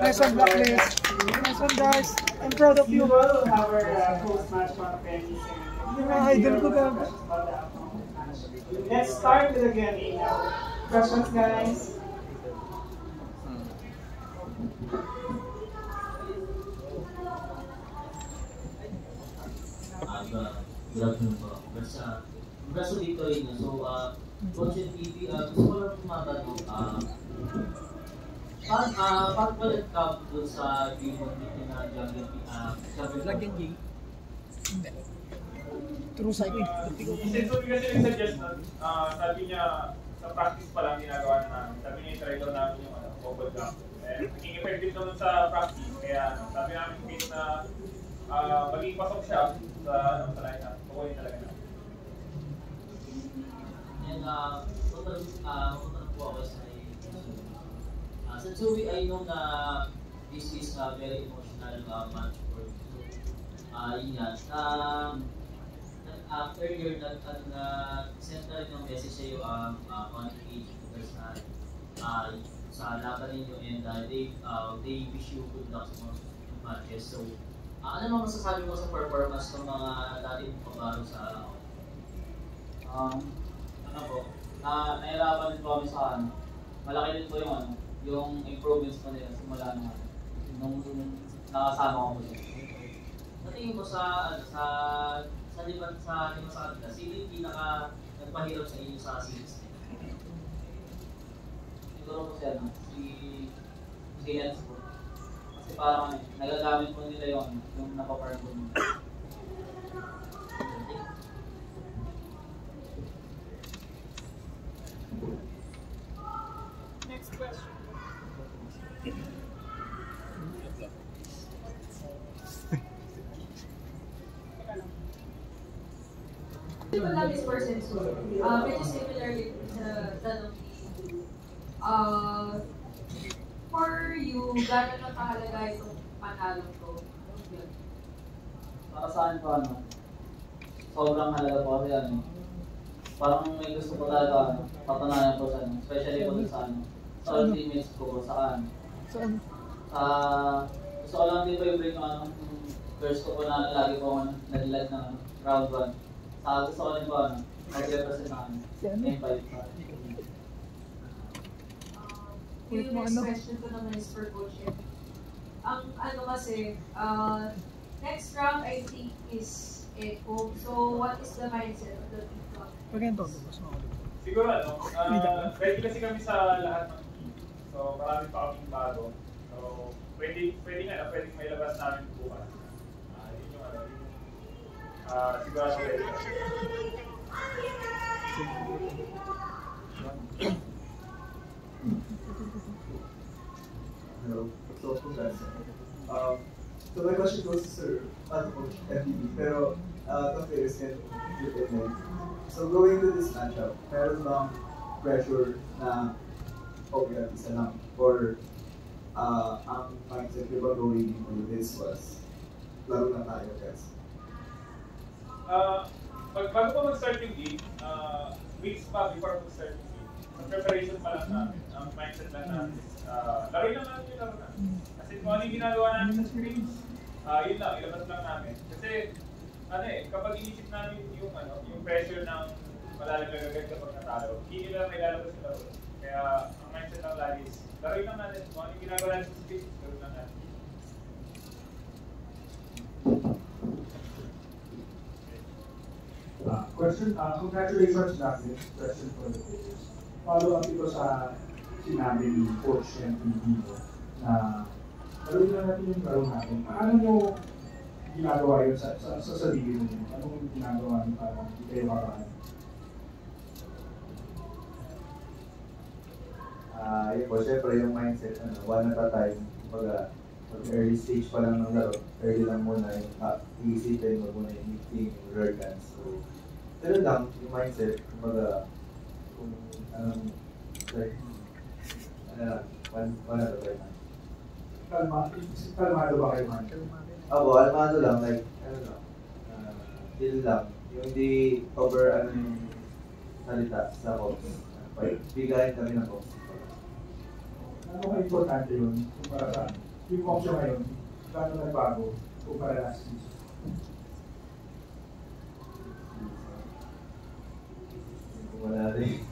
Nice one, Blacklist. Nice one, guys. I'm proud of You you. will have our post-match mga pennies. Idol ko, gago. Let's start with the game. Questions, guys? Good afternoon po. Congrats sa congrats sa victory niyo. So, uh, Coach and TV, uh, gusto ko lang tumatanong, paano, ah, paano ba doon sa mo dito na Dragon, ah, Dragon Dragon G. Hindi. True cycle. Since so, kasi nag-suggest nun, ah, sabi niya, sa practice pa lang ginagawa na namin. Sabi niya, try daw namin yung ano, bubble gum. Eh, naging effective naman sa practice. Kaya ano, sabi namin face na ah, maging pasok siya sa, ano, sa lineup. Kukunin talaga namin. And uh, matanong uh, matanong po ako sa uh, sa Chewy, I know na this is a very emotional uh, match for you. So, uh, yun nga. Um, uh, earlier, nag, uh, send na rin message sa iyo um, uh, on page because na uh, sa laban ninyo and uh, they, uh, they wish you good luck sa mga matches. So, uh, ano naman masasabi mo sa performance ng mga dati mong pabaro sa Um, ano po, na nahirapan din po kami sa ano. Malaki din po yung ano, yung improvements po nila simula nung ano, nung nakasama ko siya. Sa tingin mo sa ano, sa sa lima sa lima sa kanila, sino yung pinaka nagpahirap sa inyo sa series? Siguro po siya, no? si si Lens po. Kasi parang ano, nagagamit po nila yung ano, yung napaparang nila. Ito lang is for sensor. Uh, medyo similar sa tanong ni uh, for you, gano'n na kahalaga itong panalong to? Yun. Para saan po ano, sobrang halaga po kasi ano, parang may gusto po talaga ano, patunayan po sa ano, especially po sa ano, sa all teammates ko po, sa ano, Saan? sa gusto ko lang din po yung break ng ano, first ko po na lagi po ano, nalilag ng ano, round 1. Sa gusto ko po ano, mag-represent ano, Si ano? M5 pa. Um, yung next ano? question ko naman is for Coach. Ang ano kasi, uh, next round I think is Echo. So what is the mindset of the team? Pag ganito, tapos mo ako. Siguro ano, uh, ready kasi kami sa lahat ng team. So, marami pa kaming bago. So, pwede, pwede nga na, pwede may labas namin bukas. Ah, yun yung ano, yung, ah, sigurado. Hello. So. Um, so my question goes to Sir uh, Coach FDB, pero uh, Ferris and Lieutenant. So going to this matchup, meron bang pressure na okay, isa lang? Or uh, ang mindset ko ba going into this was laro na tayo guys? Ah, pag bago pa mag-start yung game, ah, weeks pa before mag-start yung game, ang preparation pa lang namin, ang mindset lang namin, uh, laro lang namin yung laro namin. Kasi kung ano yung ginagawa namin sa screens, ah, yun lang, ilabas lang namin. Kasi, ano eh, kapag inisip namin yung, ano, yung pressure ng malalagay agad kapag natalo, hindi nila may lalabas yung laro. Kaya, ang mindset lang lagi is, laro lang natin, kung ano yung ginagawa natin sa screens, laro lang natin. Uh, question, uh, congratulations natin. Question for the. Follow up ito sa sinabi ni Coach Shen dito na laro na natin yung laro natin. Paano mo ginagawa yun sa, sa, sa sarili mo? Anong ginagawa niyo para hindi kayo makakaan? Ah, yun po, syempre yung mindset, ano, one at a time. Kumbaga, pag early stage pa lang ng laro, early lang muna yung uh, iisipin mo muna yung meeting, yung rare. So, ganun lang yung mindset. Kumbaga, kung anong, like, ano lang, one, one at a time. Kalma, kalmado ba kayo man? Ako, lang, like, ano lang, uh, chill lang. Yung hindi over, ano yung salita sa box. Uh, bigayin kami ng box. Ano importante yun kumpara sa yung option ngayon, gaano nagbago kumpara last season. Wala rin.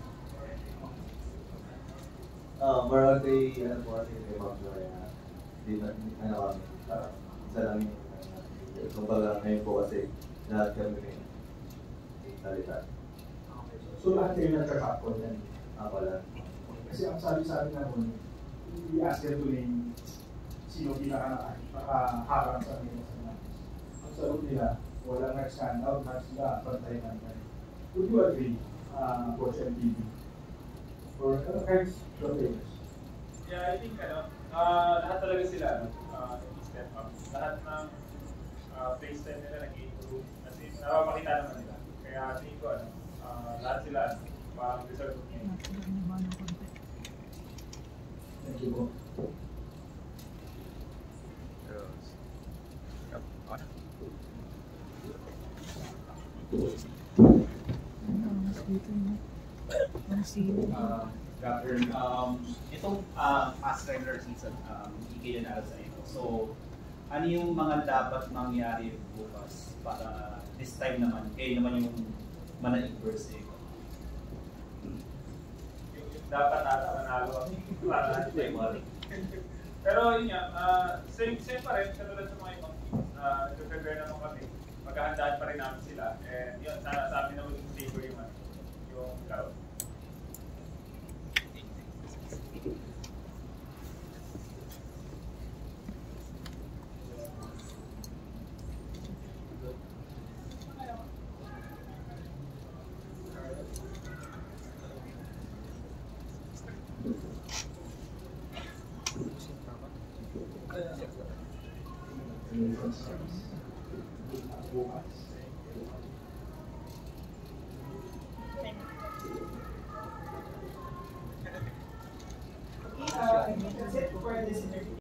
Ah, more on kay, ano po kasi kay Ma'am Joy na, di na, ano kami, parang, isa lang yung, uh, kumbaga ngayon po kasi, lahat kami may, salita. So lahat kayo nagkakapon yan. Ako lang. Kasi ang sabi-sabi namin, i-ask them to name sino pinaka nakaharang sa kanila sa natin. Ang sagot nila, walang nag-stand out, na sila, pantay-pantay. Would you agree, uh, Coach MTV? Or uh, the players? Yeah, I think ano, ah lahat talaga sila ano, uh, step up. Lahat ng uh, face time nila nag-improve. Kasi napapakita naman nila. Kaya tingin ko ano, ah, lahat sila ano, parang deserve of game. Thank you po. Uh, Doctor, um, itong uh, past regular season, um, hindi kayo na sa ito. So, ano yung mga dapat mangyari bukas para this time naman, kayo naman yung manaig per se? Yung, yung dapat ata manalo kami. Para hindi. Pero yun nga, ah, same, same pa rin, katulad sa mga ibang teams. Uh, Nag-prepare naman kami. Maghahandaan pa rin namin sila. And yun, sana sa amin na maging favor yung, ano, yung laro. Uh, that's it for this interview.